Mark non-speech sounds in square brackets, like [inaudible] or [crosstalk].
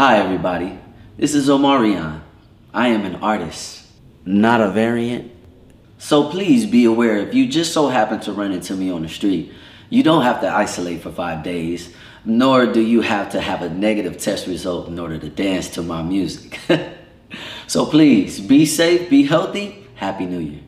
Hi, everybody. This is Omarion. I am an artist, not a variant. So please be aware if you just so happen to run into me on the street, you don't have to isolate for five days, nor do you have to have a negative test result in order to dance to my music. [laughs] so please be safe, be healthy. Happy New Year.